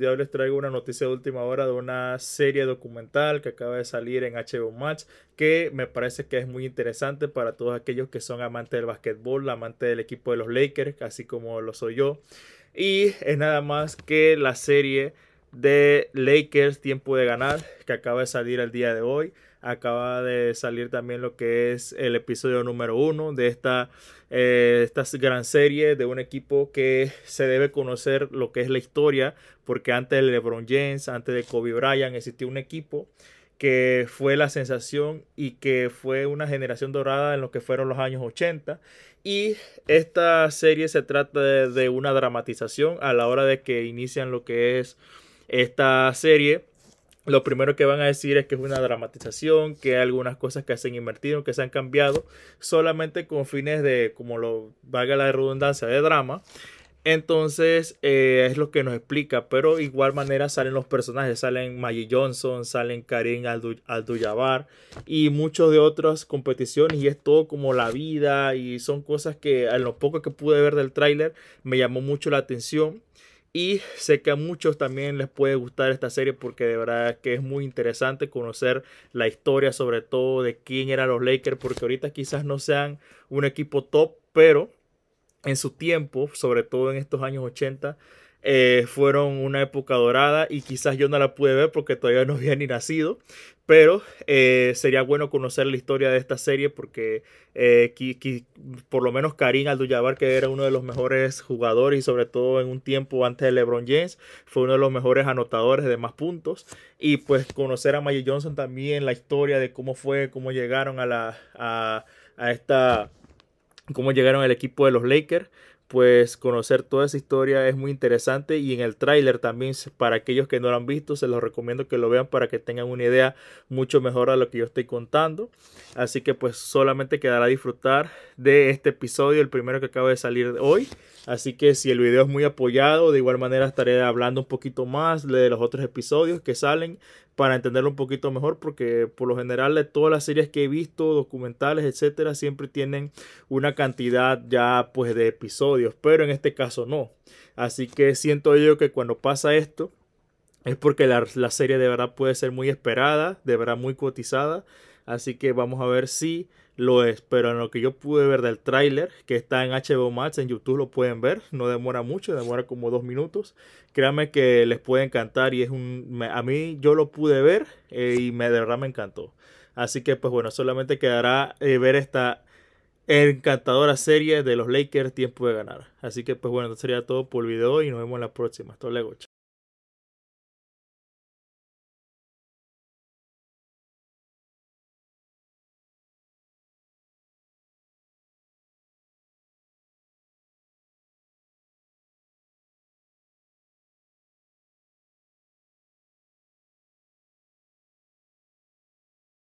Yo les traigo una noticia de última hora de una serie documental que acaba de salir en HBO Max que me parece que es muy interesante para todos aquellos que son amantes del basquetbol, amantes del equipo de los Lakers, así como lo soy yo. Y es nada más que la serie de Lakers Tiempo de Ganar que acaba de salir el día de hoy acaba de salir también lo que es el episodio número uno de esta, eh, esta gran serie de un equipo que se debe conocer lo que es la historia, porque antes de LeBron James, antes de Kobe Bryant, existió un equipo que fue la sensación y que fue una generación dorada en lo que fueron los años 80. Y esta serie se trata de, de una dramatización a la hora de que inician lo que es esta serie lo primero que van a decir es que es una dramatización, que hay algunas cosas que se han invertido, que se han cambiado, solamente con fines de, como lo valga la redundancia, de drama. Entonces eh, es lo que nos explica, pero igual manera salen los personajes, salen Maggie Johnson, salen Karim Aldu y muchos de otras competiciones y es todo como la vida y son cosas que en lo poco que pude ver del tráiler me llamó mucho la atención y sé que a muchos también les puede gustar esta serie porque de verdad que es muy interesante conocer la historia sobre todo de quién eran los Lakers porque ahorita quizás no sean un equipo top, pero en su tiempo, sobre todo en estos años 80, eh, fueron una época dorada y quizás yo no la pude ver porque todavía no había ni nacido, pero eh, sería bueno conocer la historia de esta serie porque eh, por lo menos Karim Abdul-Jabbar que era uno de los mejores jugadores y sobre todo en un tiempo antes de LeBron James fue uno de los mejores anotadores de más puntos. Y pues conocer a Magic Johnson también la historia de cómo fue, cómo llegaron a la a, a esta cómo llegaron al equipo de los Lakers pues conocer toda esa historia es muy interesante y en el tráiler también para aquellos que no lo han visto se los recomiendo que lo vean para que tengan una idea mucho mejor a lo que yo estoy contando. Así que pues solamente quedará disfrutar de este episodio el primero que acaba de salir hoy. Así que si el video es muy apoyado de igual manera estaré hablando un poquito más de los otros episodios que salen para entenderlo un poquito mejor porque por lo general de todas las series que he visto, documentales, etcétera, siempre tienen una cantidad ya pues de pero en este caso no. Así que siento yo que cuando pasa esto es porque la, la serie de verdad puede ser muy esperada, de verdad muy cotizada, así que vamos a ver si lo es, pero en lo que yo pude ver del tráiler, que está en HBO Max, en YouTube lo pueden ver, no demora mucho, demora como dos minutos. Créanme que les puede encantar y es un... A mí yo lo pude ver eh, y me, de verdad me encantó. Así que pues bueno, solamente quedará eh, ver esta encantadora serie de los Lakers tiempo de ganar. Así que pues bueno, esto sería todo por el video y nos vemos en la próxima. Hasta luego.